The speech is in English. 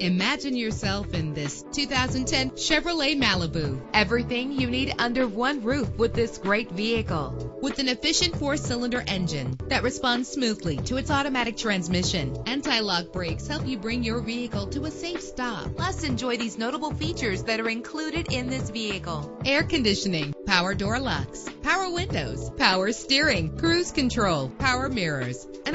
Imagine yourself in this 2010 Chevrolet Malibu. Everything you need under one roof with this great vehicle. With an efficient four-cylinder engine that responds smoothly to its automatic transmission. Anti-lock brakes help you bring your vehicle to a safe stop. Plus, enjoy these notable features that are included in this vehicle. Air conditioning, power door locks, power windows, power steering, cruise control, power mirrors, an